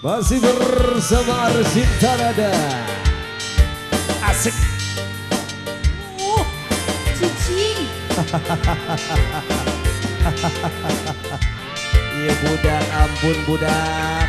Masih bersama Arsin Tarada Asik. Oh, cici. Iya budak, ampun budak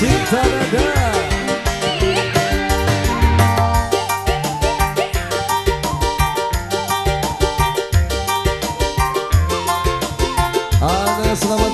Hey Arsin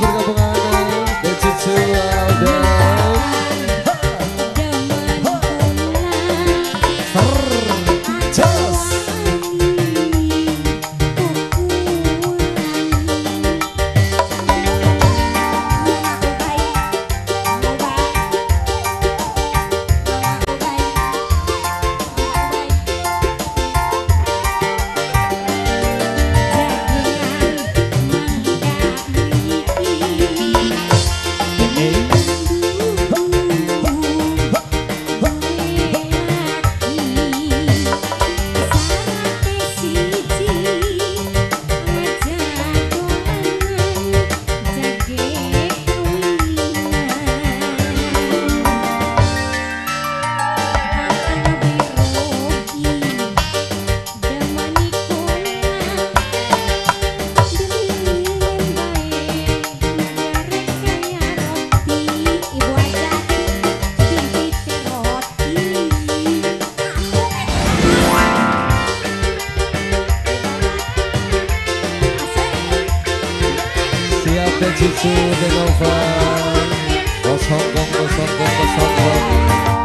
te chichu de go fa Go song go go song go go song